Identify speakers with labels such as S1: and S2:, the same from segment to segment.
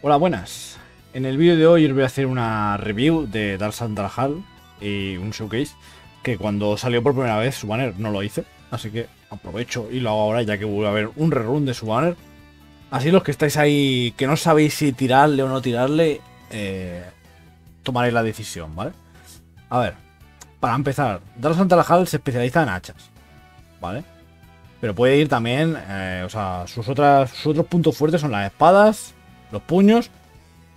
S1: Hola, buenas. En el vídeo de hoy os voy a hacer una review de Dark Hall y un showcase que cuando salió por primera vez su banner no lo hice. Así que aprovecho y lo hago ahora ya que voy a ver un rerun de su banner. Así los que estáis ahí que no sabéis si tirarle o no tirarle, eh, tomaréis la decisión, ¿vale? A ver, para empezar, Dark Hall se especializa en hachas, ¿vale? Pero puede ir también, eh, o sea, sus, sus otros puntos fuertes son las espadas, los puños.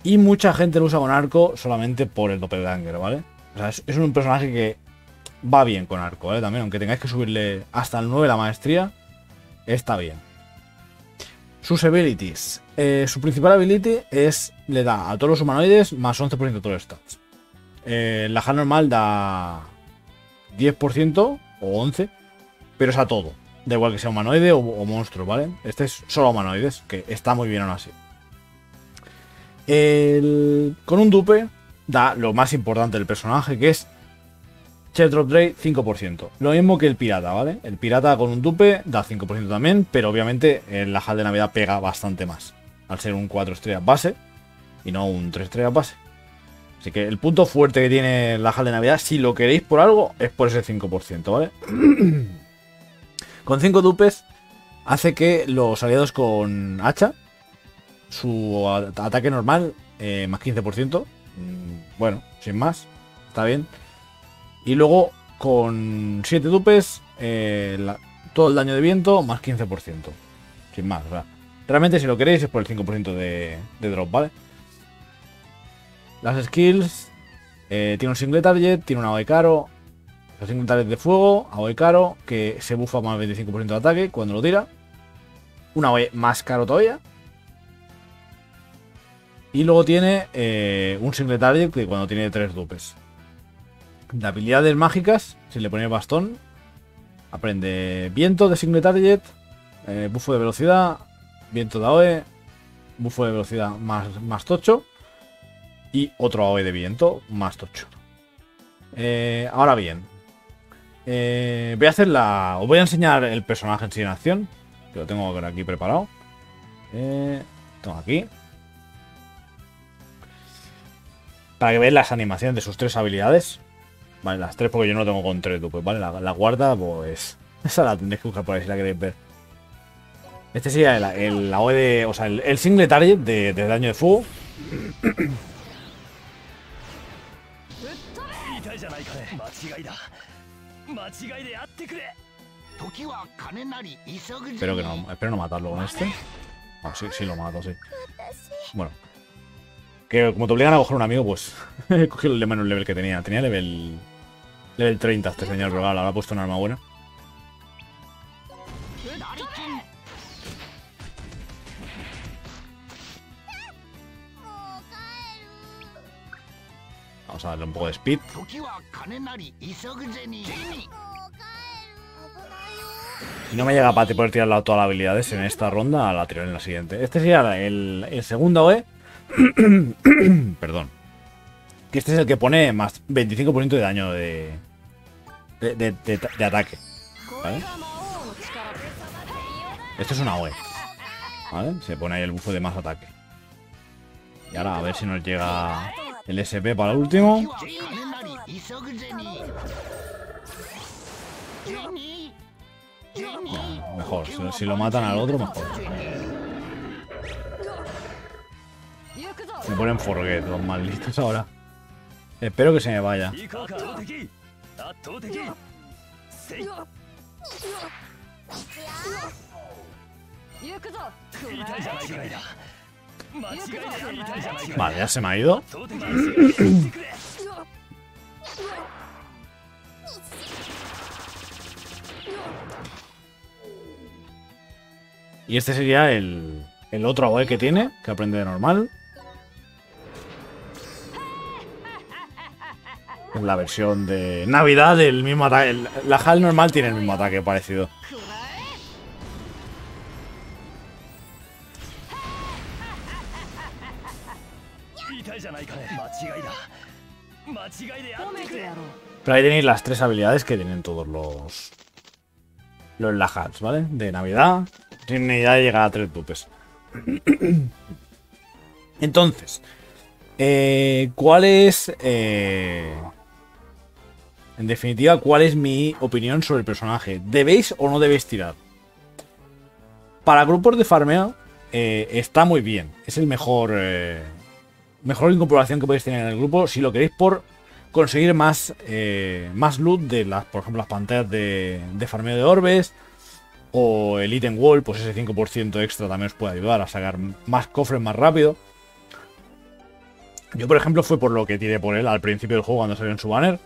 S1: Y mucha gente lo usa con arco solamente por el doppelganger, ¿vale? O sea, es, un personaje que va bien con arco, ¿vale? También, aunque tengáis que subirle hasta el 9 la maestría, está bien. Sus abilities. Eh, su principal ability es, le da a todos los humanoides más 11% de todos los stats. Eh, la HAL normal da 10% o 11%, pero es a todo. Da igual que sea humanoide o, o monstruo, ¿vale? Este es solo humanoides, que está muy bien aún así. El, con un dupe da lo más importante del personaje, que es Chef Drop Rate 5%. Lo mismo que el pirata, ¿vale? El pirata con un dupe da 5% también, pero obviamente en la HAL de Navidad pega bastante más. Al ser un 4 estrellas base y no un 3 estrellas base. Así que el punto fuerte que tiene la HAL de Navidad, si lo queréis por algo, es por ese 5%, ¿vale? con 5 dupes hace que los aliados con hacha su ataque normal, eh, más 15%. Mm, bueno, sin más. Está bien. Y luego, con 7 dupes, eh, todo el daño de viento, más 15%. Sin más, Realmente, si lo queréis, es por el 5% de, drop, ¿vale? Las skills. Eh, tiene un single target, tiene un AOE caro. Los single target de fuego, AOE caro, que se bufa más 25% de ataque cuando lo tira. Un AOE más caro todavía. Y luego tiene eh, un single target que cuando tiene tres dupes. De habilidades mágicas, si le pone bastón, aprende viento de single target, eh, bufo de velocidad, viento de AOE, bufo de velocidad más, más tocho y otro AOE de viento más tocho. Eh, ahora bien, voy a hacer la. Os voy a enseñar el personaje en sí en acción. Que lo tengo aquí preparado. tengo aquí. Para que veáis las animaciones de sus tres habilidades. Vale, las tres porque yo no tengo con tres pues vale. La, guarda, pues. Esa la tendréis que buscar por ahí si la queréis ver. Este sería el, el AOE de. O sea, el, single target de, daño de fuego. Espero que no, espero no matarlo con este. Ah, sí, sí lo mato, sí. Bueno, que como te obligan a coger un amigo, pues he cogido el menos level que tenía. Tenía level level 30 este señor, pero claro, le ha puesto una arma buena. Vamos a darle un poco de speed. Si no me llega para poder tirar todas las habilidades en esta ronda, la tiro en la siguiente. Este sería el, el segundo OE. Perdón. Que este es el que pone más 25% de daño de, de, ataque. ¿Vale? Esto es una OE. ¿Vale? Se pone ahí el bufo de más ataque. Y ahora a ver si nos llega el SP para el último. mejor, si lo matan al otro, mejor. Me ponen forget los malditos ahora. Espero que se me vaya. Vale, ya se me ha ido. Y este sería el, el otro AOE que tiene, que aprende de normal. La versión de Navidad del mismo ataque. La HAL normal tiene el mismo ataque parecido. Pero ahí tenéis las tres habilidades que tienen todos los... Los Lahals, ¿vale? De Navidad. Tiene idea de llegar a tres dupes. Entonces, eh, ¿cuál es... eh, en definitiva, cuál es mi opinión sobre el personaje? ¿Debéis o no debéis tirar? Para grupos de farmeo eh, está muy bien. Es el mejor... eh, mejor incorporación que podéis tener en el grupo si lo queréis por conseguir más, eh, más loot de las, por ejemplo, las pantallas de, farmeo de orbes o el item wall, pues ese 5% extra también os puede ayudar a sacar más cofres más rápido. Yo, por ejemplo, fue por lo que tiré por él al principio del juego cuando salió en su banner.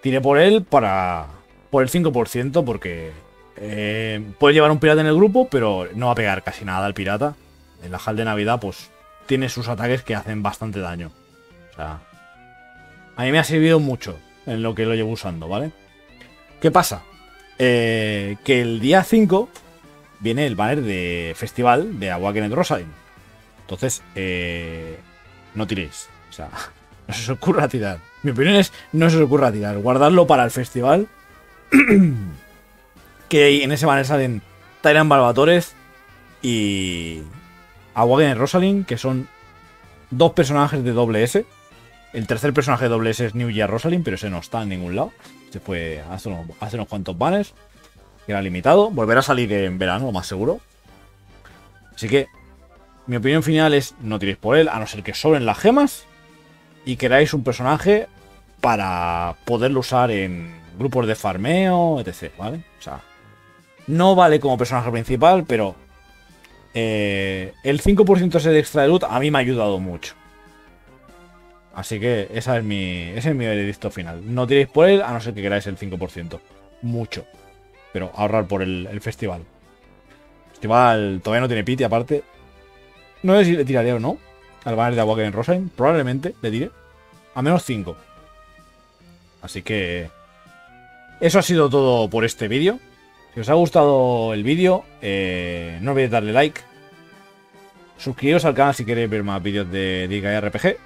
S1: Tiré por él para. por el 5%, porque. Eh, puede llevar un pirata en el grupo, pero no va a pegar casi nada al pirata. En la hall de Navidad, pues. Tiene sus ataques que hacen bastante daño. O sea. A mí me ha servido mucho en lo que lo llevo usando, ¿vale? ¿Qué pasa? Eh, que el día 5 viene el banner de festival de Awakened Rosalind. Entonces, eh, no tiréis. O sea, no se os ocurra tirar. Mi opinión es, no se os ocurra tirar. Guardadlo para el festival. que en ese banner salen Tyrant Barbatores y Awakened Rosalind, que son dos personajes de doble S. El tercer personaje de doble S es New Year Rosalind, pero ese no está en ningún lado. Este fue hace unos, hace unos cuantos banners. Que era limitado. Volverá a salir en verano, lo más seguro. Así que mi opinión final es no tiréis por él, a no ser que sobren las gemas y queráis un personaje para poderlo usar en grupos de farmeo, etc. ¿Vale? O sea, no vale como personaje principal, pero eh, el 5% ese de extra de loot a mí me ha ayudado mucho. Así que esa es mi, ese es mi veredicto final. No tiréis por él, a no ser que queráis el 5%. Mucho. Pero ahorrar por el, festival. Festival todavía no tiene piti, aparte. No sé si le tiraría o no al banner de Awaken Rosalind. Probablemente le tire. A menos 5. Así que... Eso ha sido todo por este vídeo. Si os ha gustado el vídeo, eh, no olvidéis darle like. Suscribiros al canal si queréis ver más vídeos de Diga RPG.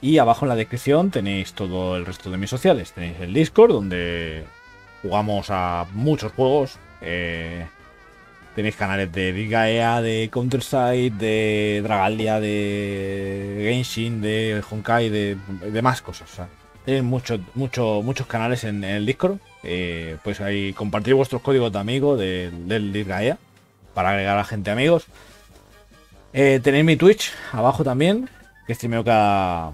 S1: Y abajo en la descripción tenéis todo el resto de mis sociales. Tenéis el Discord, donde jugamos a muchos juegos. Eh, tenéis canales de Liga EA, de Counter-Strike, de Dragalia, de Genshin, de Honkai, de, de más cosas. O tenéis muchos mucho, muchos canales en, el Discord. Eh, pues ahí compartir vuestros códigos de amigo de- del Liga EA para agregar a gente amigos. Eh, tenéis mi Twitch abajo también, que streameo cada,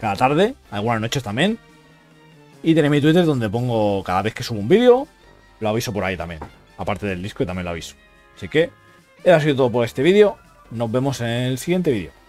S1: cada tarde, algunas noches también. Y tenéis mi Twitter donde pongo cada vez que subo un vídeo, lo aviso por ahí también. Aparte del disco, también lo aviso. Así que, eso ha sido todo por este vídeo. Nos vemos en el siguiente vídeo.